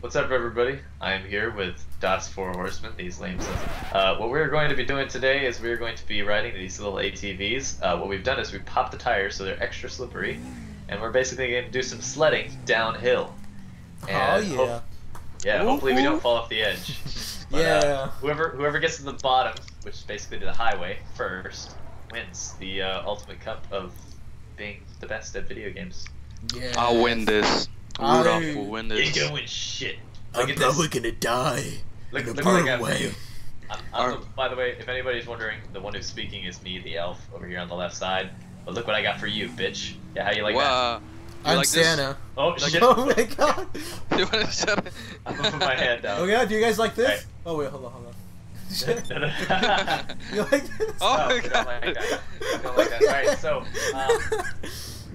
What's up, everybody? I am here with Das Four Horsemen, these lame sons. Uh, what we're going to be doing today is we're going to be riding these little ATVs. Uh, what we've done is we popped the tires so they're extra slippery, and we're basically going to do some sledding downhill. Oh yeah. hope- yeah, hopefully we don't fall off the edge. But, uh, Yeah. whoever whoever gets to the bottom, which is basically to the highway first, wins the uh, ultimate cup of being the best at video games. Yeah. I'll win this. I- Rudolph will win You this. ain't gonna win shit. Look I'm at this. probably gonna die. Look, in a look what I brutal got for way. you. I'm, I'm Are- the- by the way, if anybody's wondering, the one who's speaking is me, the elf, over here on the left side. But look what I got for you, bitch. Yeah, how you like that? wow. You I'm like this? Santa. Oh shit! Oh my god. You wanna shut it? I'm gonna put my hand down. Oh yeah, do you guys like this? Alright. Oh wait, hold on, hold on. You like this? Oh No, my I don't God. like that. I don't like that. Alright, so, um,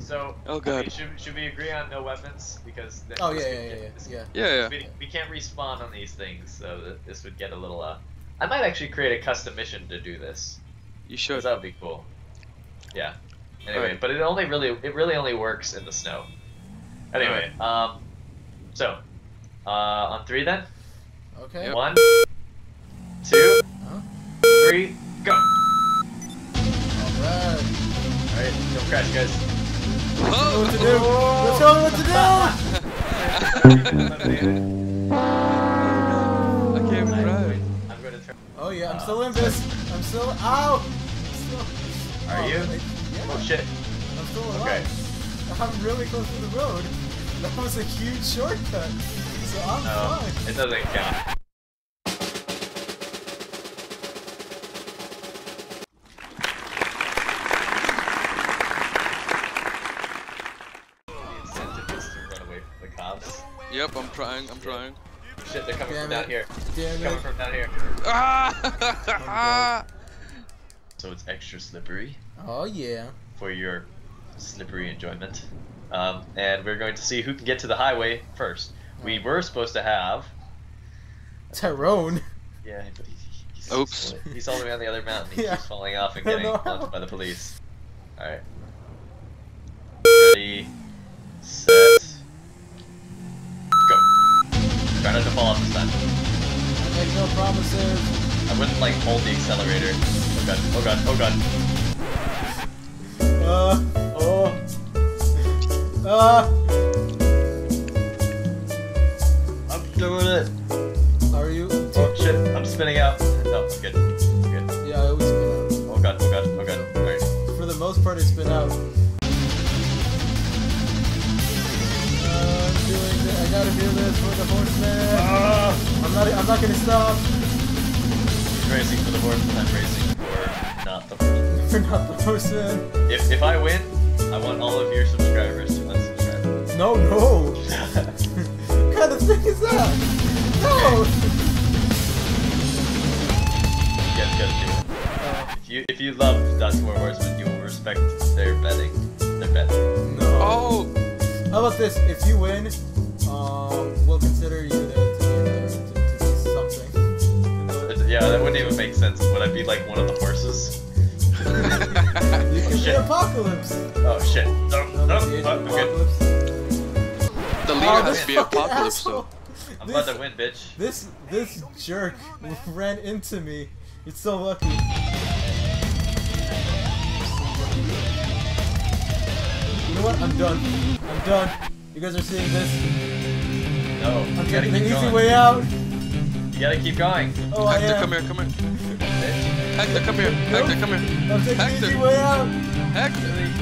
so Oh, I God. mean, should, should we agree on no weapons? Because oh this yeah, yeah, yeah, this- yeah. Yeah, yeah. We, we can't respawn on these things, so this would get a little. Uh, I might actually create a custom mission to do this. You should. that would be cool. Yeah. Anyway, Alright. but it only really it really only works in the snow. Anyway, um, so uh, on three then. Okay. Yep. One, two, Huh? three, go. Alright. All right, don't crash, guys. Know what to do. Oh! Let's tell me what to do. I can't even I'm drive. going- I'm going to turn. Oh yeah, I'm still in this. I'm still out. I'm still- Are Oh, you? Yeah. Oh shit. I'm still Okay. I'm really close to the road. That was a huge shortcut. So I'm No, fine. it doesn't count. Yep, I'm trying. I'm trying. Shit, they're coming Damn from down here. Damn Coming it. from down here. Ah! So it's extra slippery Oh yeah. for your slippery enjoyment. Um, and we're going to see who can get to the highway first. We were supposed to have. Tyrone. Yeah, but he, he's, Oops. he's all the way on the other mountain. He Yeah. keeps falling off and getting know. punched by the police. Alright. Ready, set, go. Try not to fall off this time. I make no promises. I wouldn't like hold the accelerator. Oh god, oh god, oh god. Uh, oh. Uh, I'm doing it. are you? Oh shit, I'm spinning out. No, I'm good. I'm good. Yeah, I always spin out. Oh god, oh god, oh god. Alright. For the most part, I spin out. Gotta do this for the horseman. Ah! I'm not. I'm not gonna stop. He's racing for the horseman, I'm racing for not the horseman. We're not the horseman. If, if I win, I want all of your subscribers to unsubscribe. No, no. what kind of thing is that? No. You guys gotta do it. Uh, If you if you love Das Four Horsemen, you will respect their betting. Their betting. no. Oh! How about this? If you win, um, we'll consider you to, to be there to, to be something. Yeah, that wouldn't even make sense. Would I be like one of the horses? You can be shit. apocalypse. Oh shit. No, No, no, the age oh, of I'm good. apocalypse. The leader Oh, has this to be apocalypse asshole. though. I'm This- about to win, bitch. This this jerk ran into me. You're so lucky. You know what? I'm done. I'm done. You guys are seeing this. No, I'm you gotta taking the keep easy going. way out. You gotta keep going. Oh, I Hector, am. come here, come here. Hector, come here. Hector, come here. I'm taking the easy way out. Hector.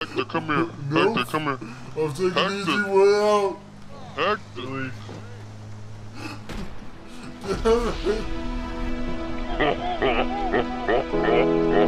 Hector, come here. Hector, come here. I'm taking the easy way out. Hört durch.